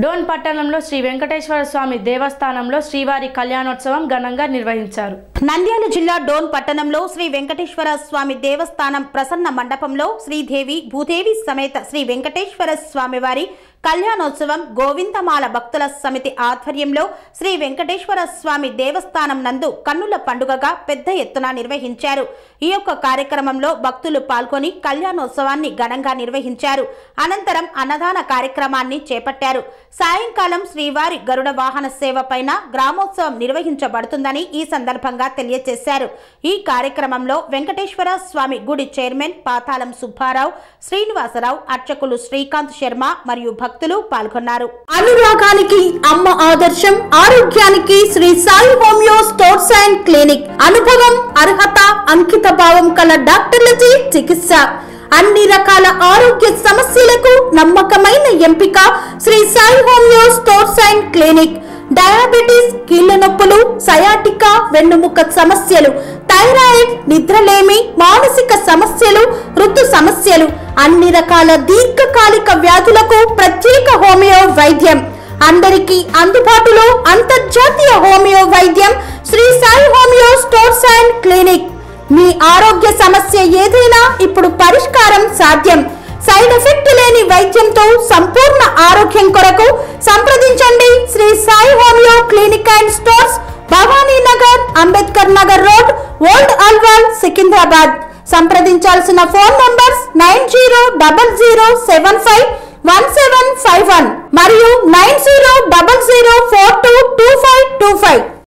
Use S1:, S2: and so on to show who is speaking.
S1: డోన్ పట్టణంలో శ్రీ వెంకటేశ్వర స్వామి దేవస్థానంలో శ్రీవారి కళ్యాణోత్సవం ఘనంగా నిర్వహించారు.
S2: నంద్యాల జిల్లా డోన్ పట్టణంలో శ్రీ వెంకటేశ్వర స్వామి దేవస్థానం ప్రసన్న మండపంలో శ్రీదేవి భూదేవి సమేత శ్రీ వెంకటేశ్వర స్వామివారి కళ్యాణోత్సవం గోవిందమాల భక్తుల సమితి ఆధ్వర్యంలో శ్రీ వెంకటేశ్వర స్వామి దేవస్థానం నందు కన్నుల పండుగగా పెద్ద ఎత్తున నిర్వహించారు. ఈ యొక్క కార్యక్రమంలో భక్తులు పాల్గొని కళ్యాణోత్సవాన్ని ఘనంగా నిర్వహించారు. అనంతరం అన్నదాన కార్యక్రమాన్ని చేపట్టారు. సాయంకాలం శ్రీవారి గరుడ వాహన సేవ పైన గ్రామోత్సవం నిర్వహించబడుతుందని ఈ సందర్భంగా తెలియజేశారు. ఈ కార్యక్రమంలో వెంకటేశ్వర స్వామి గుడి చైర్మన్ పాతాళం సుబ్బారావు శ్రీనివాసరావు అర్చకులు శ్రీకాంత్ శర్మ మరియు భక్తులు పాల్గొన్నారు. అనురాగానికి అమ్మ ఆదర్శం ఆరోగ్యానికి Shri Sai homeo stores and clinic. అనుభవం అర్హత అంకిత భావం కల డాక్టర్లచే చికిత్స. అన్ని రకాల ఆరోగ్య సమస్యలకు నమ్మకమైన ఎంపిక Shri Sai homeo stores and clinic. Diabetes కీళ్ళ నొప్పులు సయాటికా వెన్నుముక సమస్యలు థైరాయిడ్ నిద్రలేమి మానసిక సమస్యలు సమస్యలు. అన్ని రకాల దీర్ఘకాలిక వ్యాధులకు ప్రత్యేక హోమియో వైద్యం అందరికీ అందుబాటులో అంతర్జాతీయ హోమియో వైద్యం Shri Sai homeo stores and clinic. మీ ఆరోగ్య సమస్య ఏదైనా ఇప్పుడు పరిష్కారం సాధ్యం. సైడ్ ఎఫెక్ట్ లేని వైద్యంతో సంపూర్ణ ఆరోగ్యం కొరకు సంప్రదించండి Shri Sai homeo clinic and stores Bhavani Nagar Ambedkar Nagar road old Alwal Secunderabad. సంప్రదించాల్సిన phone numbers nine zero double zero seven five one seven five one. మరియు